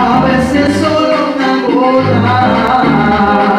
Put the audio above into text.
A veces solo una gota